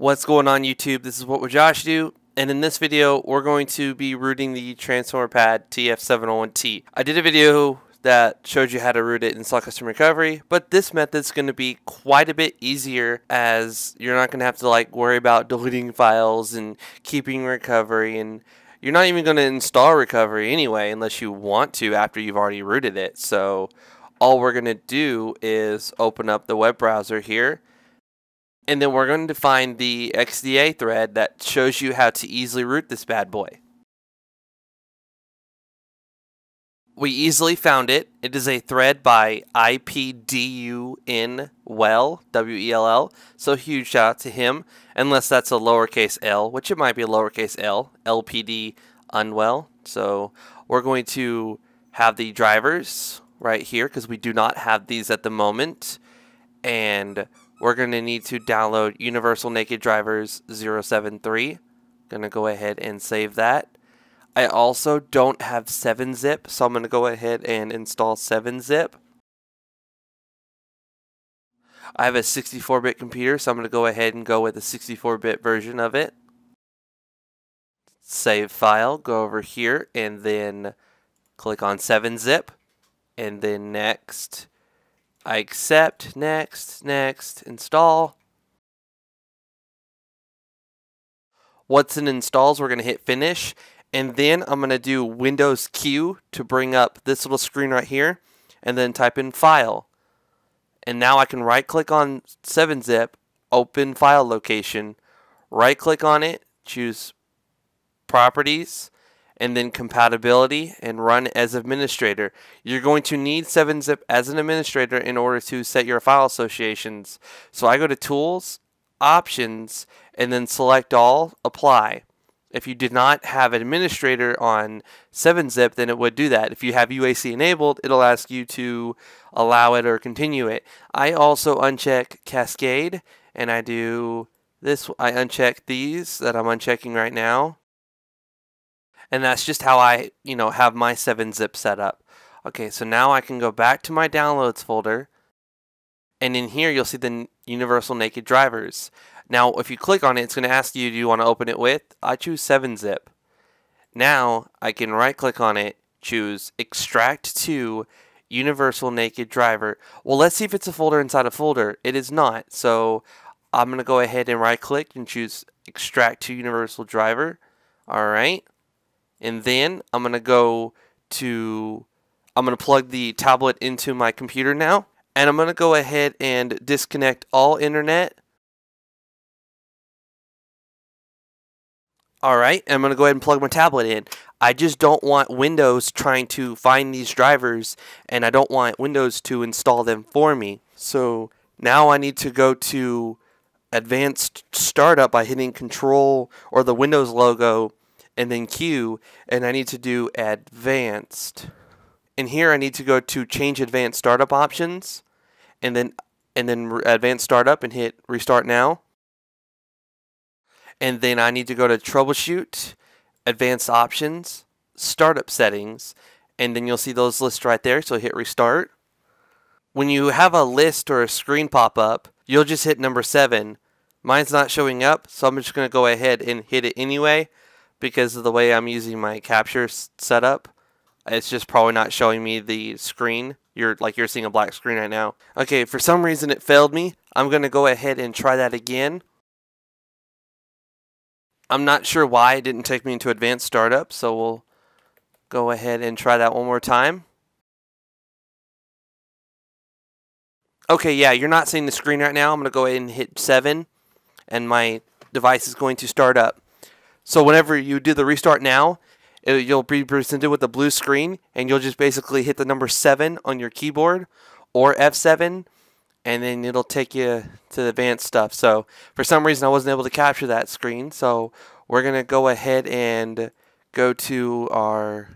What's going on YouTube? This is What Would Josh Do? And in this video, we're going to be rooting the Transformer Pad TF701T. I did a video that showed you how to root it in Install Custom Recovery, but this method's going to be quite a bit easier as you're not going to have to like worry about deleting files and keeping recovery and you're not even going to install recovery anyway unless you want to after you've already rooted it. So all we're going to do is open up the web browser here and then we're going to find the XDA thread that shows you how to easily root this bad boy. We easily found it. It is a thread by IPDUN Well, W-E-L-L. So huge shout out to him, unless that's a lowercase l, which it might be a lowercase l, LPD Unwell. So we're going to have the drivers right here because we do not have these at the moment. And we're going to need to download Universal Naked Drivers 073. Going to go ahead and save that. I also don't have 7-zip, so I'm going to go ahead and install 7-zip. I have a 64-bit computer, so I'm going to go ahead and go with a 64-bit version of it. Save file, go over here, and then click on 7-zip, and then next I accept, next, next, install. Once it installs, we're going to hit finish. And then I'm going to do Windows Q to bring up this little screen right here. And then type in file. And now I can right click on 7-zip, open file location, right click on it, choose properties, and then compatibility and run as administrator. You're going to need 7-zip as an administrator in order to set your file associations. So I go to tools, options, and then select all, apply. If you did not have administrator on 7-zip, then it would do that. If you have UAC enabled, it'll ask you to allow it or continue it. I also uncheck Cascade, and I do this. I uncheck these that I'm unchecking right now and that's just how I, you know, have my 7-zip set up. Okay, so now I can go back to my downloads folder, and in here you'll see the Universal Naked Drivers. Now, if you click on it, it's going to ask you, do you want to open it with? I choose 7-zip. Now, I can right-click on it, choose Extract to Universal Naked Driver. Well, let's see if it's a folder inside a folder. It is not, so I'm going to go ahead and right-click and choose Extract to Universal Driver. Alright. And then I'm going to go to, I'm going to plug the tablet into my computer now. And I'm going to go ahead and disconnect all internet. Alright, I'm going to go ahead and plug my tablet in. I just don't want Windows trying to find these drivers and I don't want Windows to install them for me. So now I need to go to advanced startup by hitting control or the Windows logo and then Q, and I need to do advanced. And here I need to go to change advanced startup options, and then and then advanced startup and hit restart now. And then I need to go to troubleshoot, advanced options, startup settings, and then you'll see those lists right there. So hit restart. When you have a list or a screen pop up, you'll just hit number seven. Mine's not showing up, so I'm just going to go ahead and hit it anyway because of the way I'm using my capture setup. It's just probably not showing me the screen. You're like you're seeing a black screen right now. Okay, for some reason it failed me. I'm going to go ahead and try that again. I'm not sure why it didn't take me into advanced startup, so we'll go ahead and try that one more time. Okay, yeah, you're not seeing the screen right now. I'm going to go ahead and hit 7, and my device is going to start up. So whenever you do the restart now, it, you'll be presented with a blue screen, and you'll just basically hit the number 7 on your keyboard or F7, and then it'll take you to the advanced stuff. So for some reason, I wasn't able to capture that screen, so we're going to go ahead and go to our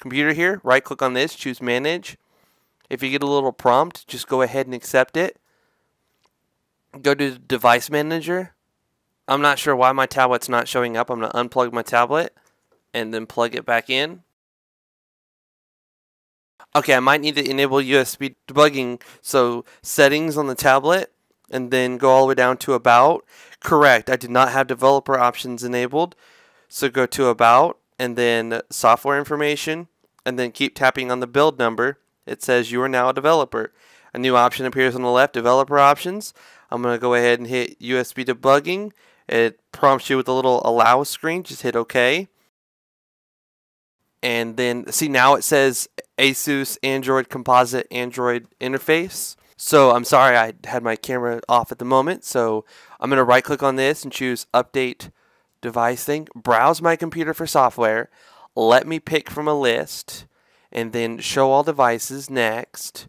computer here, right-click on this, choose Manage. If you get a little prompt, just go ahead and accept it. Go to Device Manager, I'm not sure why my tablet's not showing up. I'm going to unplug my tablet and then plug it back in. Okay, I might need to enable USB debugging. So settings on the tablet and then go all the way down to About. Correct, I did not have developer options enabled. So go to About, and then Software Information, and then keep tapping on the build number. It says you are now a developer. A new option appears on the left, Developer Options. I'm going to go ahead and hit USB debugging. It prompts you with a little allow screen. Just hit OK. And then, see, now it says Asus Android Composite Android Interface. So I'm sorry I had my camera off at the moment. So I'm going to right click on this and choose Update Device Thing. Browse my computer for software. Let me pick from a list. And then Show All Devices next.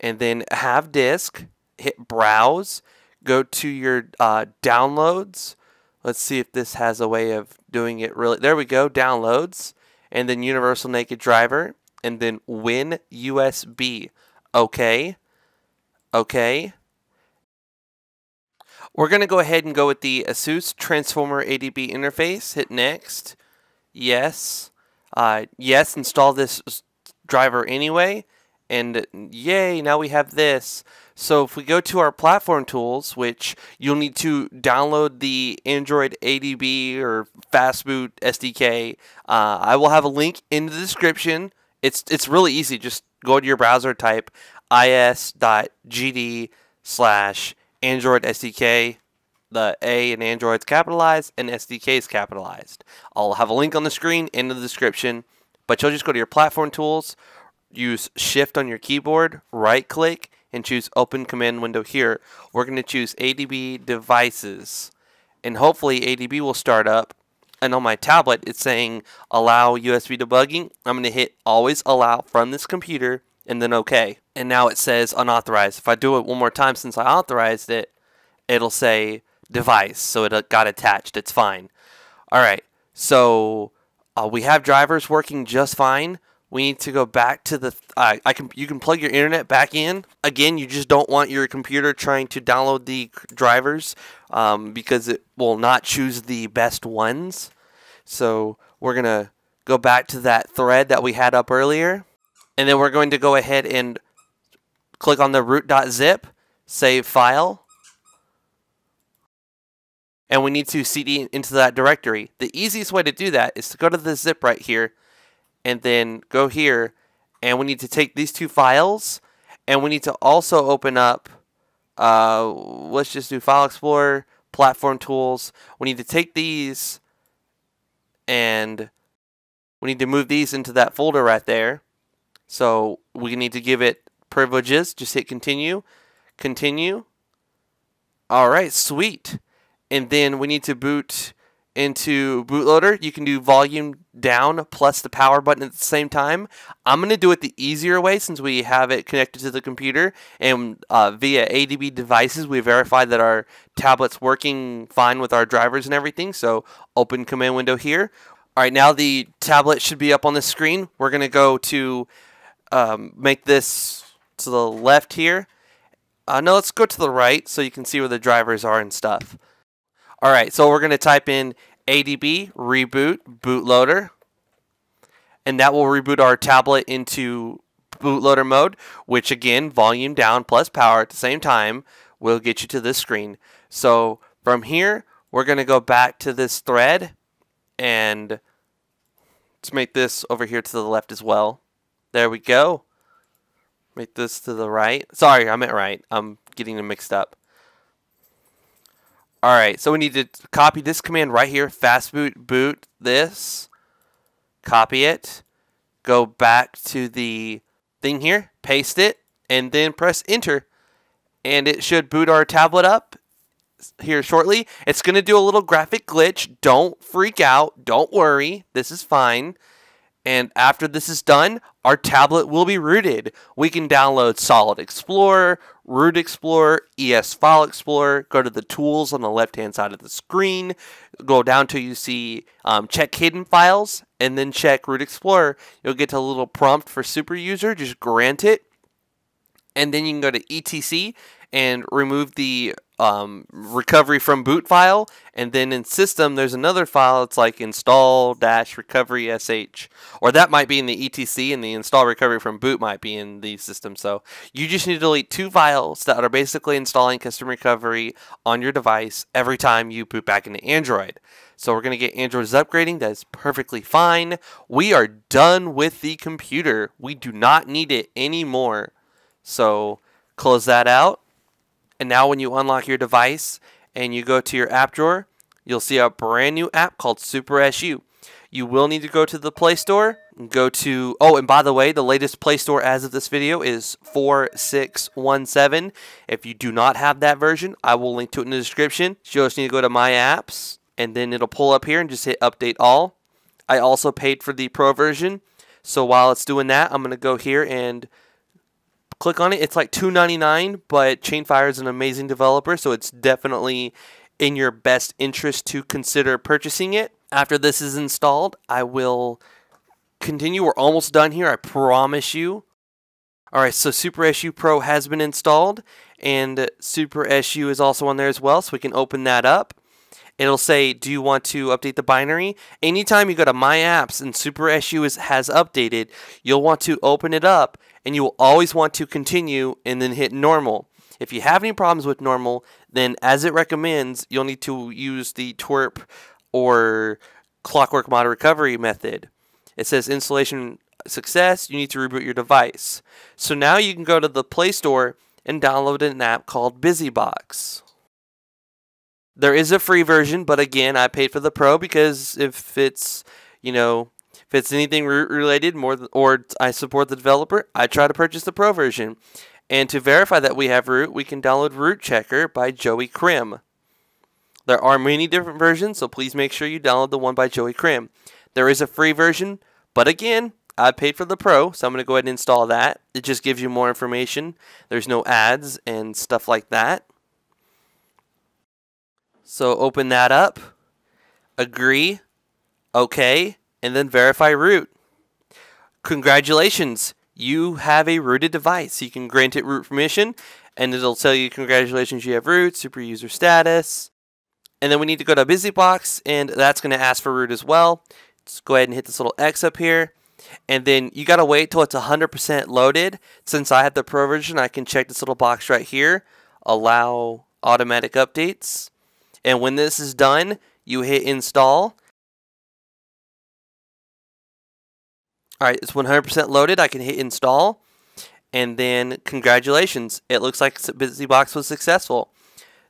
And then Have Disk. Hit Browse. Go to your uh, downloads. Let's see if this has a way of doing it really. There we go. Downloads. And then Universal Naked Driver. And then Win USB. Okay. Okay. We're going to go ahead and go with the ASUS Transformer ADB interface. Hit next. Yes. Uh, yes, install this driver anyway. And yay, now we have this. So if we go to our platform tools, which you'll need to download the Android ADB or Fastboot SDK, uh, I will have a link in the description. It's it's really easy. Just go to your browser, type is.gd slash Android SDK. The A in Android is capitalized and SDK is capitalized. I'll have a link on the screen in the description, but you'll just go to your platform tools, use Shift on your keyboard, right click, and choose Open Command Window here. We're going to choose ADB Devices, and hopefully ADB will start up. And on my tablet, it's saying Allow USB debugging. I'm going to hit Always Allow from this computer, and then OK. And now it says Unauthorized. If I do it one more time since I authorized it, it'll say Device, so it got attached. It's fine. All right, so uh, we have drivers working just fine we need to go back to the uh, I can you can plug your internet back in. Again you just don't want your computer trying to download the drivers um, because it will not choose the best ones. So we're gonna go back to that thread that we had up earlier and then we're going to go ahead and click on the root.zip save file. And we need to cd into that directory. The easiest way to do that is to go to the zip right here and then go here and we need to take these two files and we need to also open up uh, let's just do file explorer platform tools. We need to take these and we need to move these into that folder right there. So we need to give it privileges. Just hit continue continue. All right sweet. And then we need to boot into bootloader, you can do volume down plus the power button at the same time. I'm going to do it the easier way since we have it connected to the computer and uh, via ADB devices we verified that our tablet's working fine with our drivers and everything. So open command window here. All right, now the tablet should be up on the screen. We're going to go to um, make this to the left here. Uh, no, let's go to the right so you can see where the drivers are and stuff. All right, so we're going to type in ADB reboot bootloader, and that will reboot our tablet into bootloader mode, which again, volume down plus power at the same time will get you to this screen. So from here, we're going to go back to this thread and let's make this over here to the left as well. There we go. Make this to the right. Sorry, I meant right. I'm getting them mixed up. All right, so we need to copy this command right here, fastboot boot this, copy it, go back to the thing here, paste it, and then press enter. And it should boot our tablet up here shortly. It's going to do a little graphic glitch. Don't freak out. Don't worry. This is fine. And after this is done, our tablet will be rooted. We can download Solid Explorer, Root Explorer, ES File Explorer, go to the tools on the left hand side of the screen, go down till you see um, check hidden files, and then check Root Explorer. You'll get a little prompt for super user, just grant it. And then you can go to ETC and remove the um, recovery from boot file, and then in system there's another file. It's like install dash recovery sh, or that might be in the etc, and the install recovery from boot might be in the system. So you just need to delete two files that are basically installing custom recovery on your device every time you boot back into Android. So we're to get Android's upgrading. That is perfectly fine. We are done with the computer. We do not need it anymore. So close that out. And now when you unlock your device and you go to your app drawer, you'll see a brand new app called Super SU. You will need to go to the Play Store go to oh and by the way the latest play store as of this video is 4617 if you do not have that version i will link to it in the description. You just need to go to my apps and then it'll pull up here and just hit update all. I also paid for the pro version so while it's doing that i'm going to go here and click on it. It's like $2.99, but Chainfire is an amazing developer, so it's definitely in your best interest to consider purchasing it. After this is installed, I will continue. We're almost done here, I promise you. Alright, so Super SU Pro has been installed, and Super SU is also on there as well, so we can open that up. It'll say, do you want to update the binary? Anytime you go to My Apps and Super SU is, has updated, you'll want to open it up and you will always want to continue and then hit normal. If you have any problems with normal, then as it recommends, you'll need to use the TWRP or clockwork mod recovery method. It says installation success, you need to reboot your device. So now you can go to the Play Store and download an app called BusyBox. There is a free version, but again, I paid for the pro because if it's, you know, if it's anything root related more than, or I support the developer, I try to purchase the pro version. And to verify that we have root, we can download Root Checker by Joey Krim. There are many different versions, so please make sure you download the one by Joey Krim. There is a free version, but again, I paid for the pro, so I'm going to go ahead and install that. It just gives you more information. There's no ads and stuff like that. So open that up, agree, okay, and then verify root. Congratulations, you have a rooted device. You can grant it root permission, and it'll tell you, congratulations, you have root, super user status. And then we need to go to BusyBox, and that's going to ask for root as well. Let's go ahead and hit this little X up here. And then you got to wait till it's 100% loaded. Since I have the Pro version, I can check this little box right here. Allow automatic updates. And when this is done, you hit install Alright, it's 100% loaded. I can hit install. And then, congratulations. It looks like BusyBox was successful.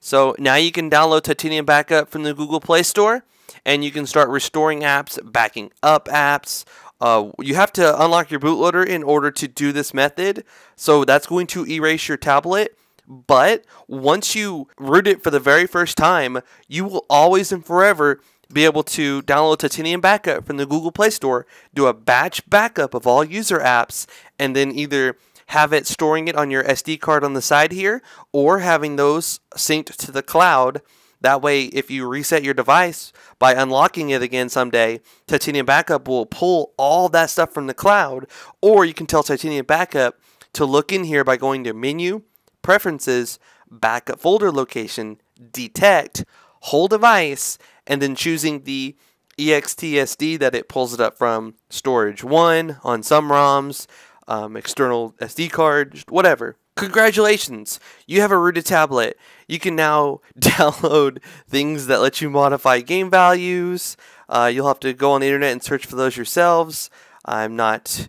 So now you can download Titanium Backup from the Google Play Store. And you can start restoring apps, backing up apps. Uh, you have to unlock your bootloader in order to do this method. So that's going to erase your tablet. But once you root it for the very first time, you will always and forever be able to download Titanium Backup from the Google Play Store, do a batch backup of all user apps, and then either have it storing it on your SD card on the side here or having those synced to the cloud. That way, if you reset your device by unlocking it again someday, Titanium Backup will pull all that stuff from the cloud, or you can tell Titanium Backup to look in here by going to Menu, Preferences, Backup Folder Location, Detect, Whole Device, and then choosing the EXTSD that it pulls it up from storage one on some ROMs, um, external SD card, whatever. Congratulations, you have a rooted tablet. You can now download things that let you modify game values. Uh, you'll have to go on the internet and search for those yourselves. I'm not,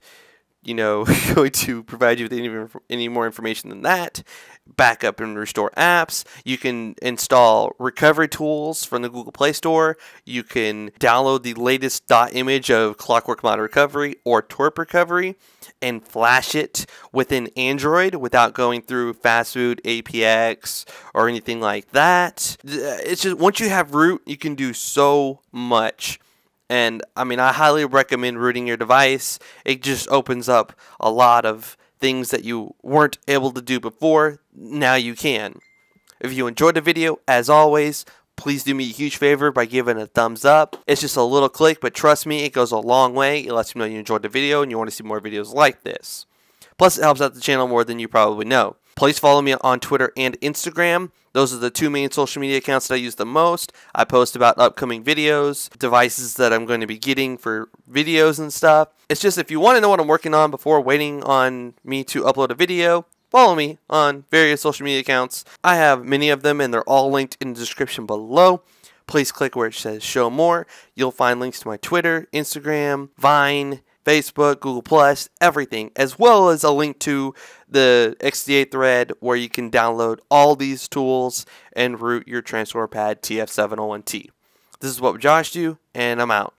you know, going to provide you with any, any more information than that backup and restore apps. You can install recovery tools from the Google Play Store. You can download the latest dot image of Clockwork Mod Recovery or TWRP Recovery and flash it within Android without going through fastboot, APX, or anything like that. It's just once you have root, you can do so much. And I mean, I highly recommend rooting your device. It just opens up a lot of things that you weren't able to do before, now you can. If you enjoyed the video, as always, please do me a huge favor by giving a thumbs up. It's just a little click, but trust me, it goes a long way. It lets me know you enjoyed the video and you want to see more videos like this. Plus, it helps out the channel more than you probably know. Please follow me on Twitter and Instagram. Those are the two main social media accounts that I use the most. I post about upcoming videos, devices that I'm going to be getting for videos and stuff. It's just if you want to know what I'm working on before waiting on me to upload a video, follow me on various social media accounts. I have many of them and they're all linked in the description below. Please click where it says show more. You'll find links to my Twitter, Instagram, Vine, Facebook, Google Plus, everything, as well as a link to the XDA thread where you can download all these tools and root your Transformer Pad TF701T. This is what Josh do, and I'm out.